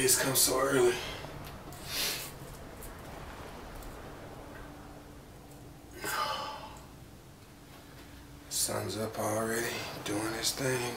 days come so early? Sun's up already, doing his thing.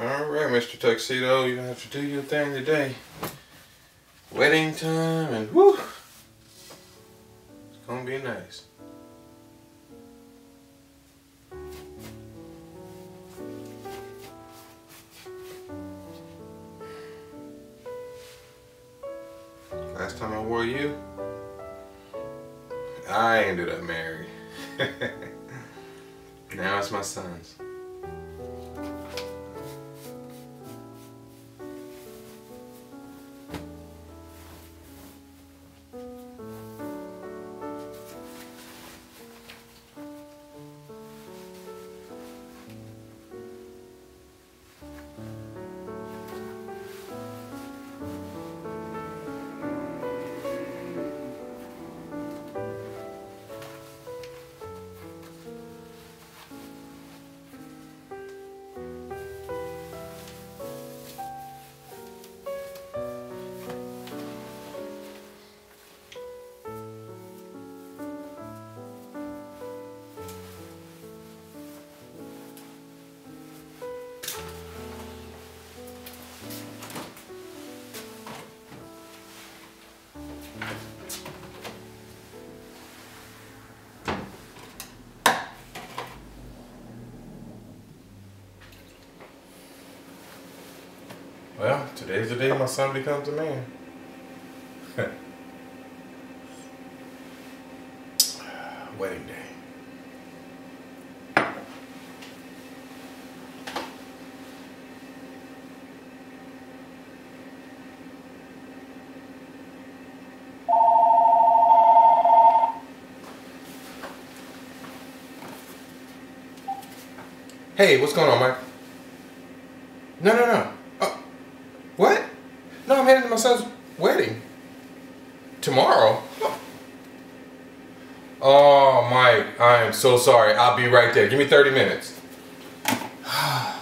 Alright, Mr. Tuxedo, you have to do your thing today. Wedding time and whoo! It's gonna be nice. Last time I wore you, I ended up married. now it's my son's. Well, today's the day my son becomes a man. Wedding day. Hey, what's going on, Mike? No, no, no. What? No, I'm heading to my son's wedding. Tomorrow? Oh, Mike, I am so sorry. I'll be right there. Give me 30 minutes.